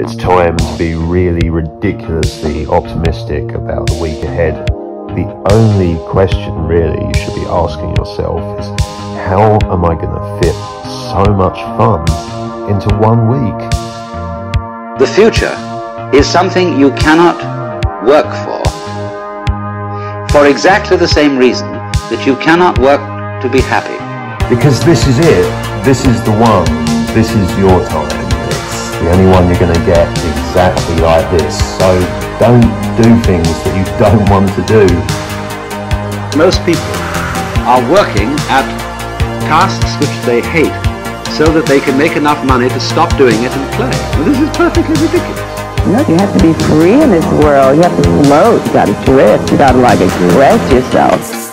It's time to be really ridiculously optimistic about the week ahead. The only question really you should be asking yourself is how am I going to fit so much fun into one week? The future is something you cannot work for. For exactly the same reason that you cannot work to be happy. Because this is it. This is the one. This is your time. It's the only one you're going to get exactly like this. So don't do things that you don't want to do. Most people are working at tasks which they hate so that they can make enough money to stop doing it and play. Well, this is perfectly ridiculous. You know, you have to be free in this world. You have to float. You got to drift. You got to like express yourself.